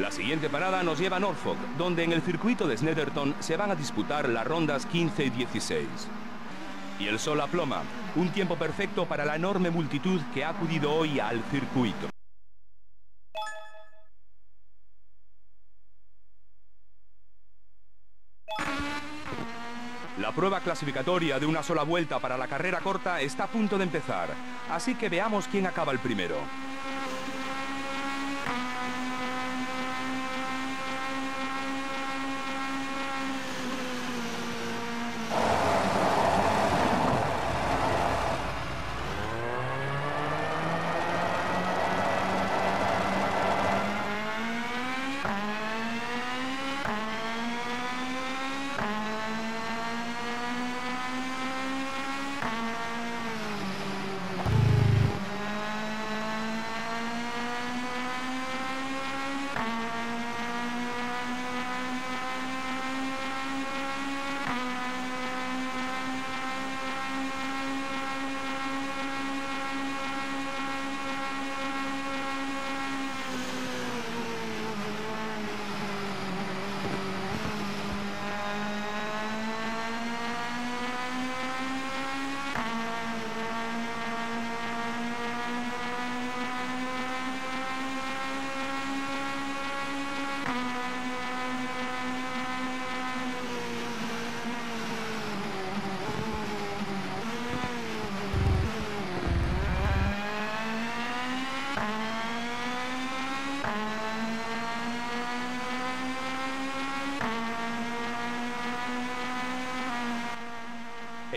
La siguiente parada nos lleva a Norfolk, donde en el circuito de Snetterton se van a disputar las rondas 15 y 16. Y el sol aploma, un tiempo perfecto para la enorme multitud que ha acudido hoy al circuito. La prueba clasificatoria de una sola vuelta para la carrera corta está a punto de empezar, así que veamos quién acaba el primero.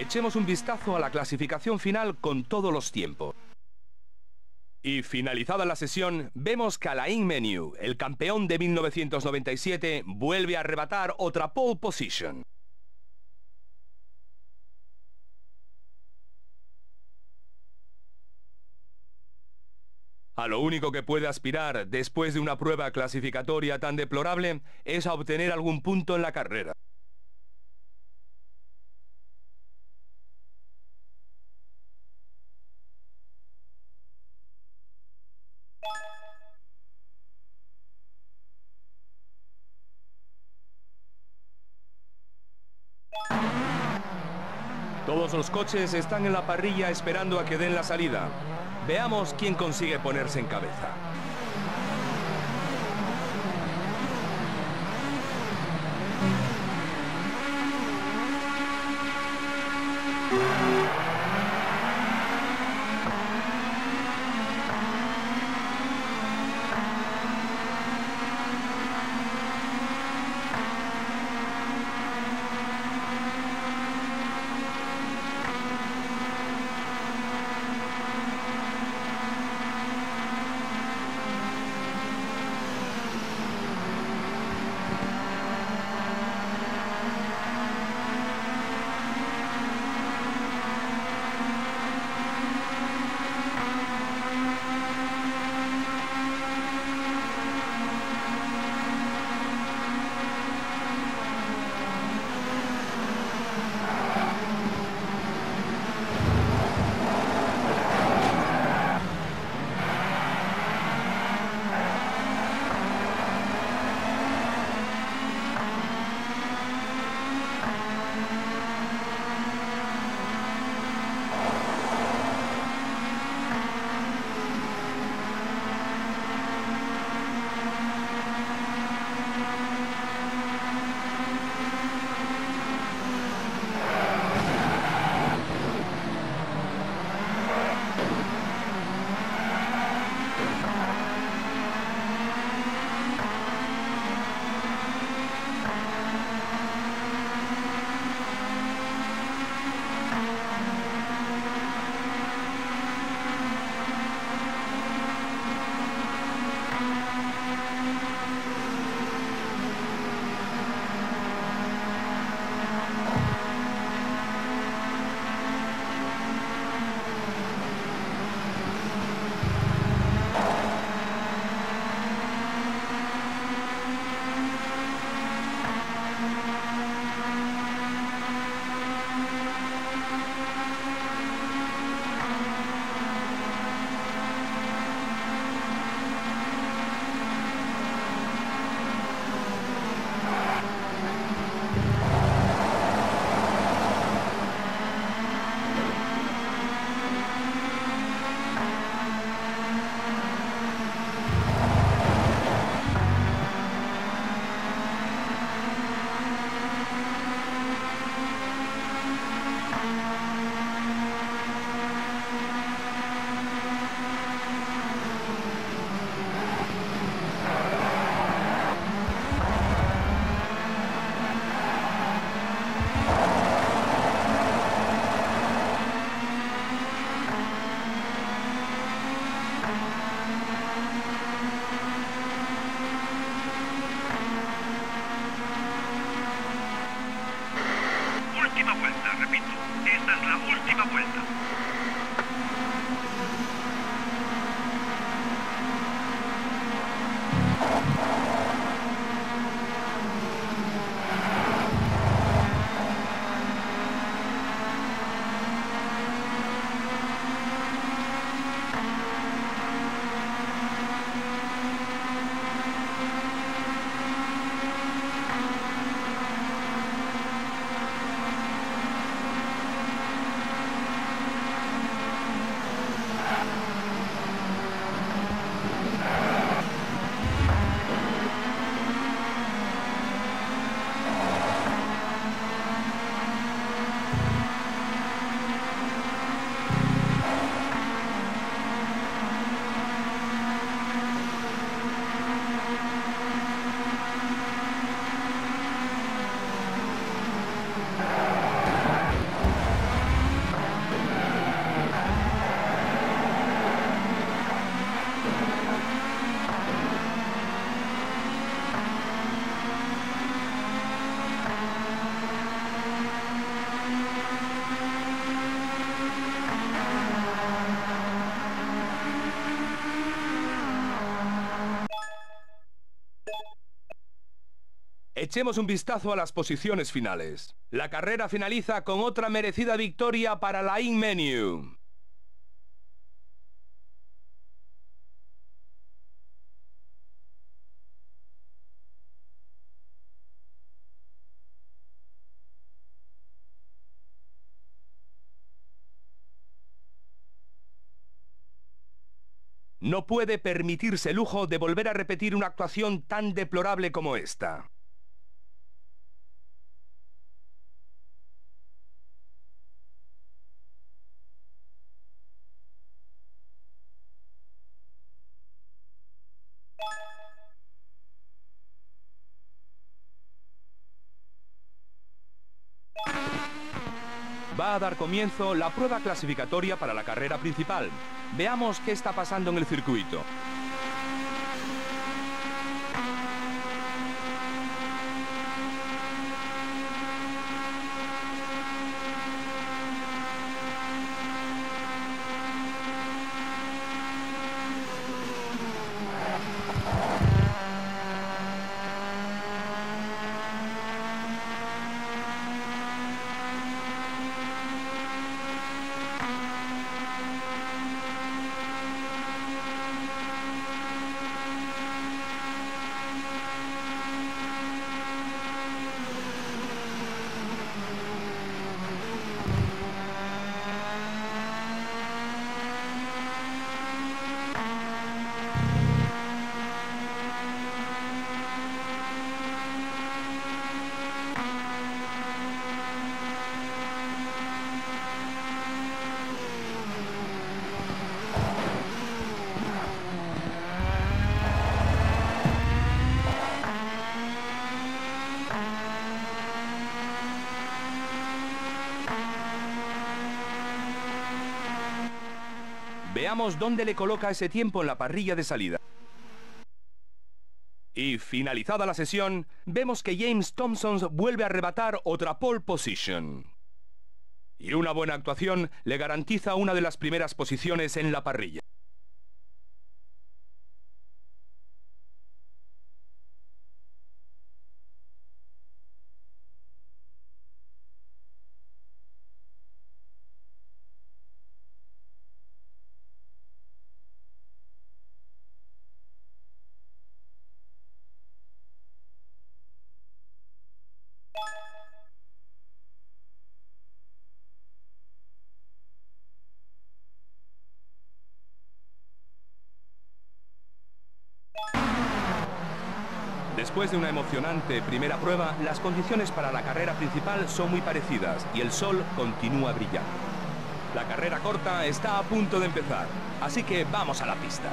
Echemos un vistazo a la clasificación final con todos los tiempos. Y finalizada la sesión, vemos que Alain Menu, el campeón de 1997, vuelve a arrebatar otra pole position. A lo único que puede aspirar después de una prueba clasificatoria tan deplorable es a obtener algún punto en la carrera. Todos los coches están en la parrilla esperando a que den la salida. Veamos quién consigue ponerse en cabeza. Echemos un vistazo a las posiciones finales. La carrera finaliza con otra merecida victoria para la In-Menu. No puede permitirse lujo de volver a repetir una actuación tan deplorable como esta. Comienzo la prueba clasificatoria para la carrera principal. Veamos qué está pasando en el circuito. Veamos dónde le coloca ese tiempo en la parrilla de salida. Y finalizada la sesión, vemos que James Thompson vuelve a arrebatar otra pole position. Y una buena actuación le garantiza una de las primeras posiciones en la parrilla. Después de una emocionante primera prueba, las condiciones para la carrera principal son muy parecidas y el sol continúa brillando. La carrera corta está a punto de empezar, así que vamos a la pista.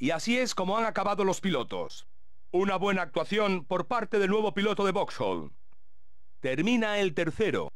Y así es como han acabado los pilotos. Una buena actuación por parte del nuevo piloto de Vauxhall. Termina el tercero.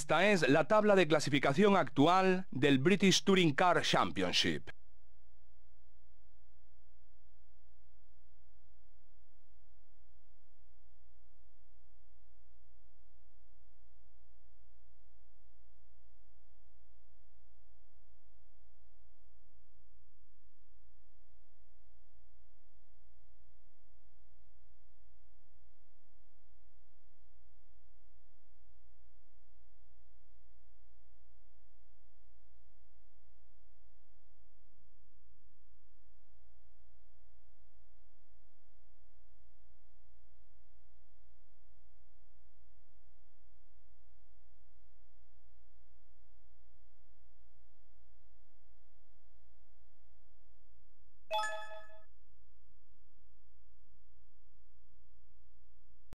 Esta es la tabla de clasificación actual del British Touring Car Championship.